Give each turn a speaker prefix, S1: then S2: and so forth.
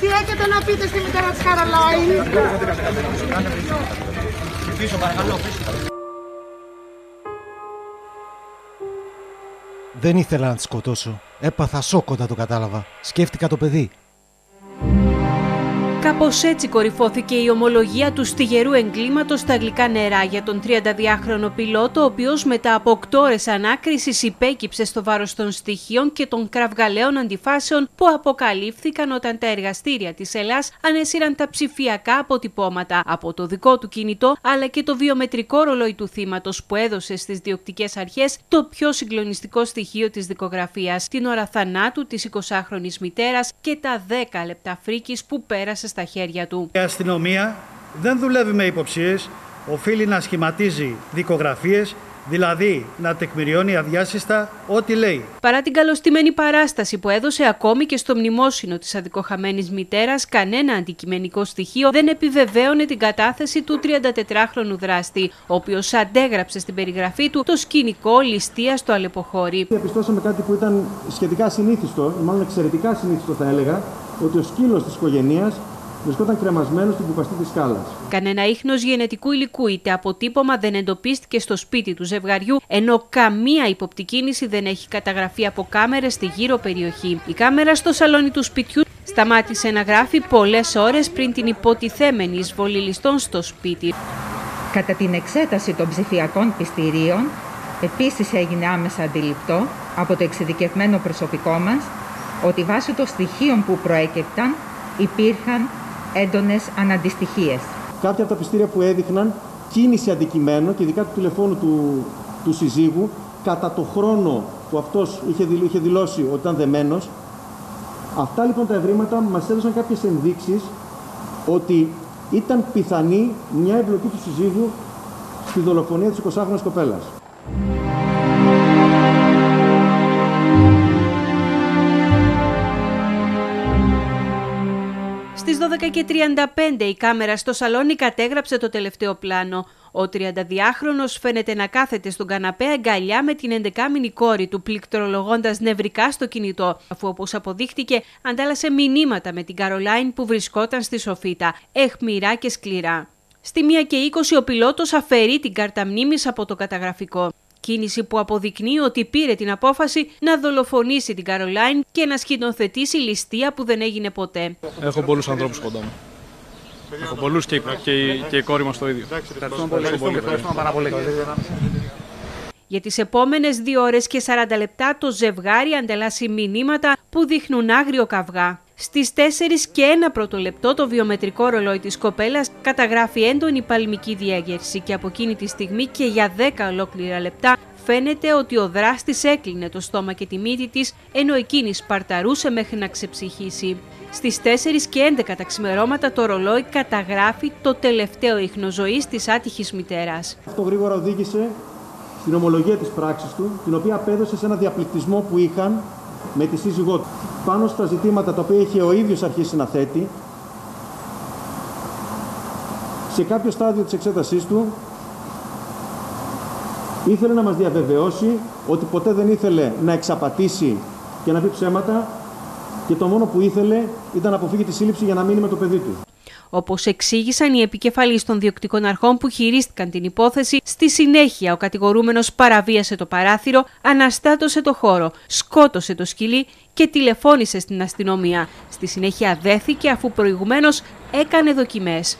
S1: Τι έχετε να πείτε στη μητέρα της Καρολάιν.
S2: Πίσω παρακαλώ,
S3: Δεν ήθελα να τη σκοτώσω. Έπαθα σοκ όταν το κατάλαβα. Σκέφτηκα το παιδί.
S4: Κάπως έτσι κορυφώθηκε η ομολογία του στιγερού εγκλήματος στα αγγλικά νερά για τον 32χρονο πιλότο, ο οποίος μετά από 8 ώρες ανάκρισης υπέκυψε στο βάρος των στοιχείων και των κραυγαλαίων αντιφάσεων που αποκαλύφθηκαν όταν τα εργαστήρια της Ελλάς ανέσυραν τα ψηφιακά αποτυπώματα από το δικό του κινητό αλλά και το βιομετρικό ρολόι του θύματος που έδωσε στις διοκτικές αρχές το πιο συγκλονιστικό στοιχείο της δικογραφίας, την ώρα θανάτου της 20χρονη μητέρας και τα 10 λεπτά φρίκης που πέρασε στα χέρια του.
S5: Η αστυνομία δεν δουλεύει με υποψίες, οφείλει να σχηματίζει δικογραφίες, δηλαδή να τεκμηριώνει αδιάσυστα ό,τι λέει.
S4: Παρά την καλωστημένη παράσταση που έδωσε ακόμη και στο μνημόσυνο της αδικοχαμένης μητέρας, κανένα αντικειμενικό στοιχείο δεν επιβεβαίωνε την κατάθεση του 34χρονου δράστη, ο οποίος αντέγραψε στην περιγραφή του το σκηνικό ληστεία στο Αλεποχώρι.
S6: Διαπιστώσαμε κάτι που ήταν σχετικά συνήθιστο, μάλλον εξαιρετικά συνήθιστο θα έλεγα, ότι ο σκύλος της οικογένειας βρισκόταν κρεμασμένος στην κουπαστή της σκάλας.
S4: Κανένα ίχνος γενετικού υλικού είτε αποτύπωμα δεν εντοπίστηκε στο σπίτι του ζευγαριού, ενώ καμία υποπτικίνηση δεν έχει καταγραφεί από κάμερες στη γύρω περιοχή. Η κάμερα στο σαλόνι του σπιτιού σταμάτησε να γράφει πολλές ώρες πριν την υποτιθέμενη εισβολή ληστών στο σπίτι.
S7: Κατά την εξέταση των ψηφιακών πιστηρίων, επίσης έγινε άμεσα αντιληπτό από το εξειδικευμένο προσωπικό μας ότι βάσει των στοιχείων που προέκυπταν υπήρχαν έντονες αναντιστοιχίες.
S6: Κάποια από τα πιστήρια που έδειχναν κίνηση αντικειμένου και ειδικά του τηλεφώνου του, του συζύγου κατά το χρόνο που αυτός είχε, είχε δηλώσει ότι ήταν δεμένος. Αυτά λοιπόν τα ευρήματα μας έδωσαν κάποιες ενδείξεις ότι ήταν πιθανή μια εμπλοκή του συζύγου στη δολοφονία της 20χρονης κοπέλας.
S4: Στις 12.35 η κάμερα στο σαλόνι κατέγραψε το τελευταίο πλάνο. Ο 32χρονος φαίνεται να κάθεται στον καναπέ αγκαλιά με την 11μηνη κόρη του, πληκτρολογώντας νευρικά στο κινητό, αφού όπως αποδείχτηκε αντάλλασε μηνύματα με την Καρολάιν που βρισκόταν στη σοφίτα, εχμηρά και σκληρά. Στη 1 και 20 ο πιλότος αφαιρεί την κάρτα μνήμης από το καταγραφικό. Κίνηση που αποδεικνύει ότι πήρε την απόφαση να δολοφονήσει την Καρολάιν και να σκηνοθετήσει ληστεία που δεν έγινε ποτέ.
S8: Έχω πολλούς ανθρώπους κοντά μου. Έχω πολλούς και, και, και η κόρη μας το ίδιο.
S2: Ευχαριστούμε πολύ. Ευχαριστούμε πάρα πολύ.
S4: Για τις επόμενες 2 ώρες και 40 λεπτά το ζευγάρι αντελάσει μηνύματα που δείχνουν άγριο καυγά. Στις 4 και ένα πρώτο λεπτό το βιομετρικό ρολόι της κοπέλας καταγράφει έντονη παλμική διέγερση και από εκείνη τη στιγμή και για 10 ολόκληρα λεπτά φαίνεται ότι ο δράστης έκλεινε το στόμα και τη μύτη της ενώ εκείνη σπαρταρούσε μέχρι να ξεψυχήσει. Στις 4 και 11 τα ξημερώματα το ρολόι καταγράφει το τελευταίο ίχνο ζωής της άτυχης μητέρας.
S6: Αυτό γρήγορα οδήγησε στην ομολογία της πράξης του, την οποία απέδωσε σε ένα διαπληκτισμό που είχαν με τη σύζυγό του. Πάνω στα ζητήματα τα οποία είχε ο ίδιος αρχίσει να θέτει, σε κάποιο στάδιο της εξέτασής του, ήθελε να μας διαβεβαιώσει ότι ποτέ δεν ήθελε να εξαπατήσει και να πει ψέματα και το μόνο που ήθελε ήταν να αποφύγει τη σύλληψη για να μείνει με το παιδί του.
S4: Όπως εξήγησαν οι επικεφαλεί των διοκτικών αρχών που χειρίστηκαν την υπόθεση, στη συνέχεια ο κατηγορούμενος παραβίασε το παράθυρο, αναστάτωσε το χώρο, σκότωσε το σκυλί και τηλεφώνησε στην αστυνομία. Στη συνέχεια δέθηκε αφού προηγουμένως έκανε δοκιμές.